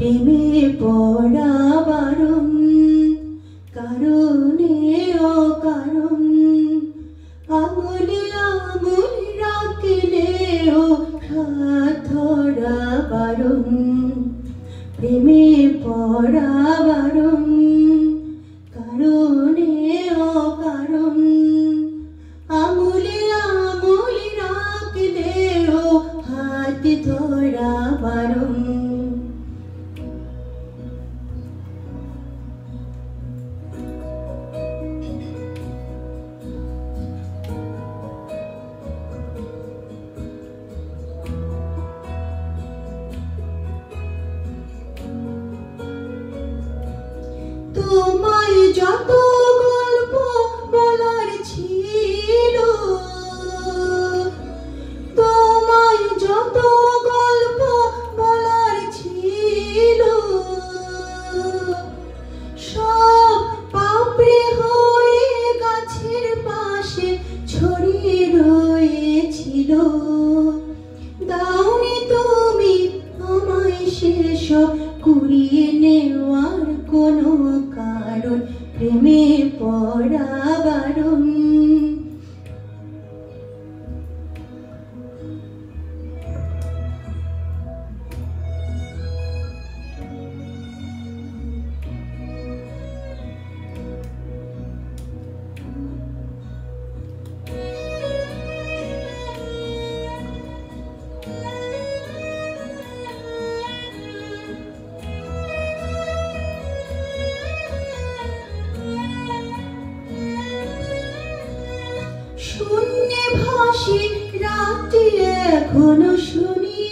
প্রেমে পড়া বারণ কারণে অকারণ। আঙুলে আঙুল রাখলেও ধরা প্রেমে পড়া তোমায় যত গল্প বলার ছিল, তোমায় যত গল্প বলার ছিল, সব পাপড়ে হয়ে গাছের পাশে ছড়িয়ে রয়েছিল। দাওনি তুমি আমায় সেসব কুড়িয়ে নেওয়ার কোনো কারণ প্রেমে শূন্যে ভাসি রাতে এখনও শুনি।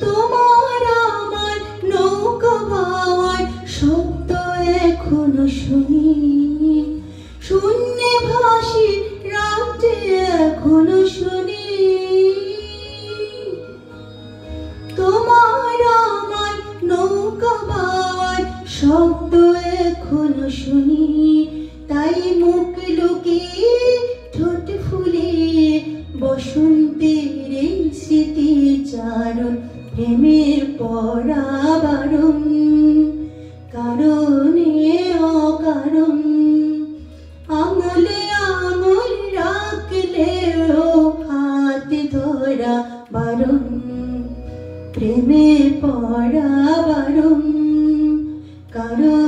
তোমার আমার নৌকা ভাওয়ার শব্দ এখনও শুনি। শূন্যে ভাসি রাতে এখনও শুনি। তোমার আমার নৌকা পাওয়ার শব্দ এখনও শুনি। তাই মুখ প্রীতি চারণ প্রেমের পরাবারণ, কারণে অকারণ। আঙুলে আঙুল রাখলেও হাত ধরা বারণ প্রেমের পরাবারণ, কারণ